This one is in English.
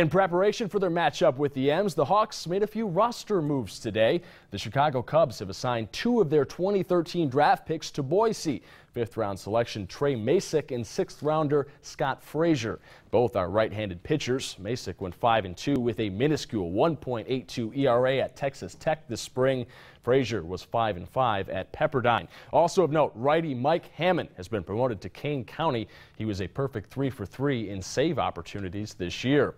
In preparation for their matchup with the M's, the Hawks made a few roster moves today. The Chicago Cubs have assigned two of their 2013 draft picks to Boise. Fifth round selection Trey Masek and sixth rounder Scott Frazier. Both are right-handed pitchers. Masek went 5 and 2 with a minuscule 1.82 ERA at Texas Tech this spring. Frazier was 5 and 5 at Pepperdine. Also of note, righty Mike Hammond has been promoted to Kane County. He was a perfect 3 for 3 in save opportunities this year.